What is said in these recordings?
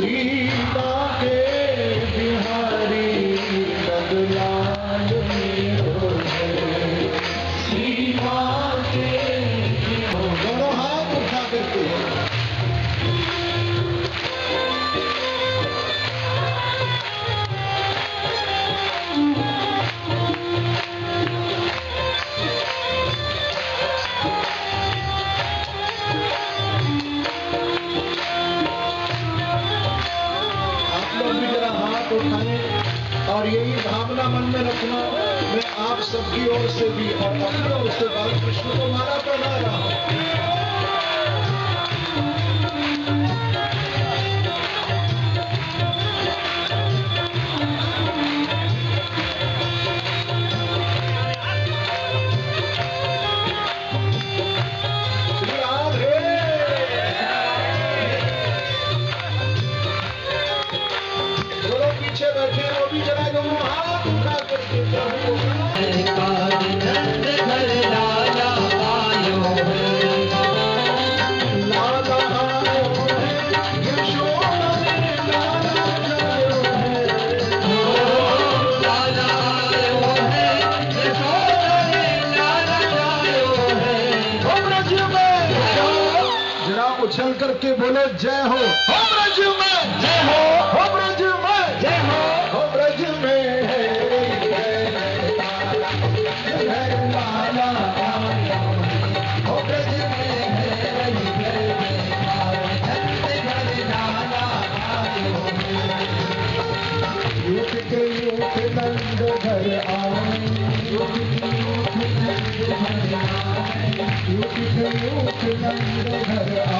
Sri यही भावना मन में रखना। मैं आप सबकी ओर से भी और अपने ओर से बाल कृष्ण को माला पहना रहा हूँ। बोलो जय हो। हो ब्रज में जय हो। हो ब्रज में। जय हो। हो ब्रज में। नंद घर आए युग युग नंद घर आए। युग युग नंद घर आए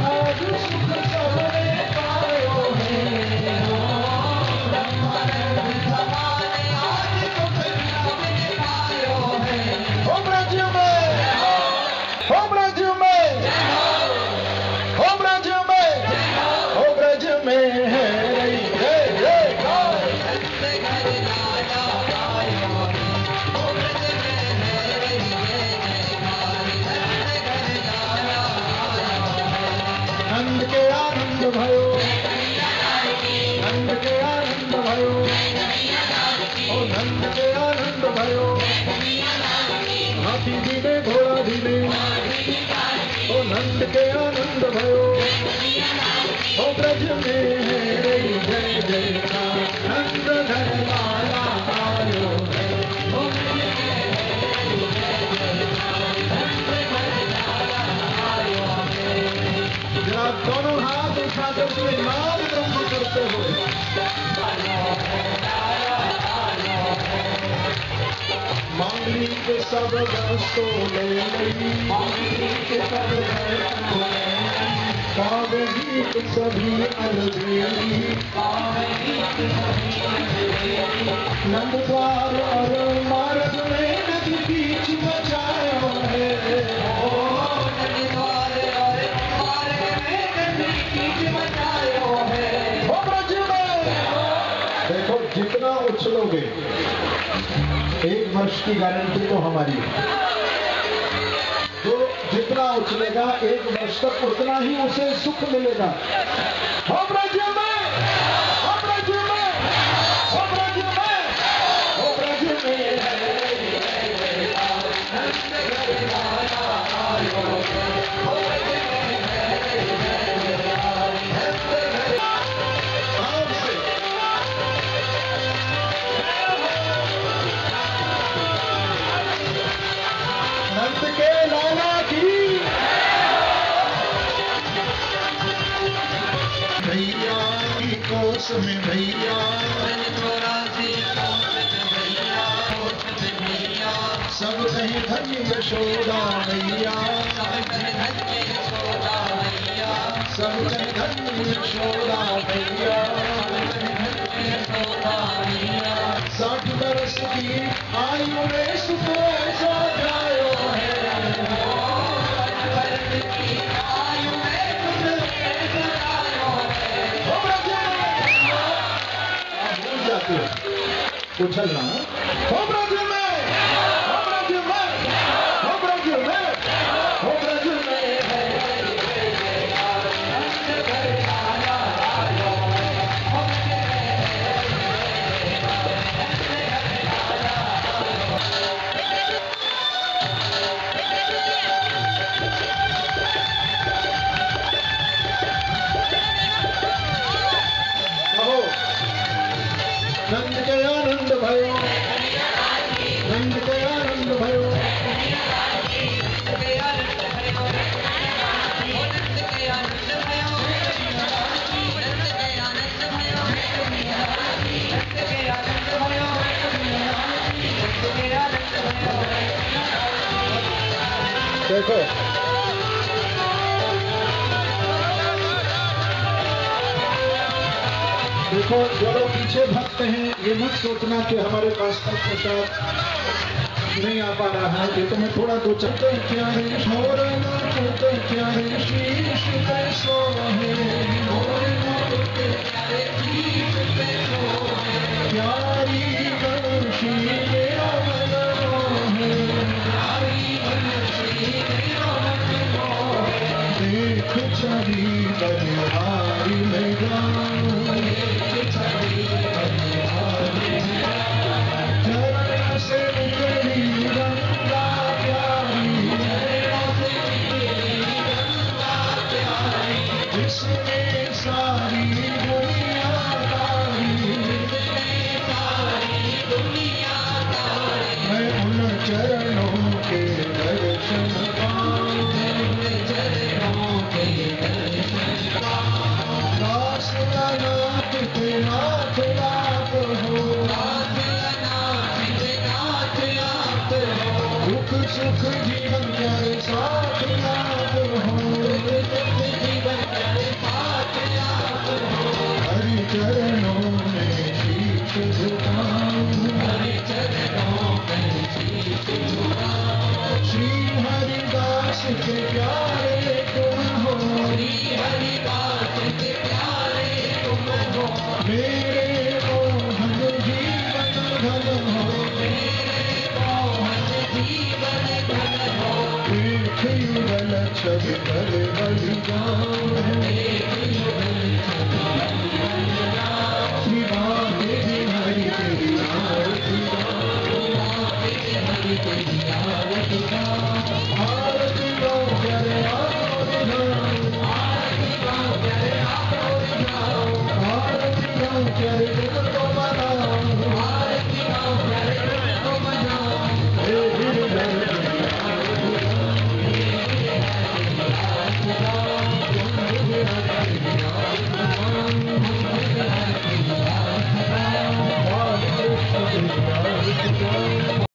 धीमे घोड़ा धीमे ओ नंद के आनंद भयो ओ ब्रज में सब वस्तु सब कागजीत सभी अलबेली नंद द्वार और मार्ग में नदी बीच बचायो है हो देखो जितना उछलोगे वर्ष की गारंटी तो हमारी है। जो जितना उछलेगा एक वर्ष तक उतना ही उसे सुख मिलेगा। हम ब्रज कोस में भैया। सब कहीं धन्य यशोदा मैया सब कहीं धन्य यशोदा मैया साठ बरस की आयु में कुचलना देखो। देखो जो लोग पीछे भक्त हैं, ये मत सोचना कि हमारे पास तक प्रसाद नहीं आ पा रहा है। ये तो मैं थोड़ा दो चलते क्या है? सब पर बढ़ जाऊँ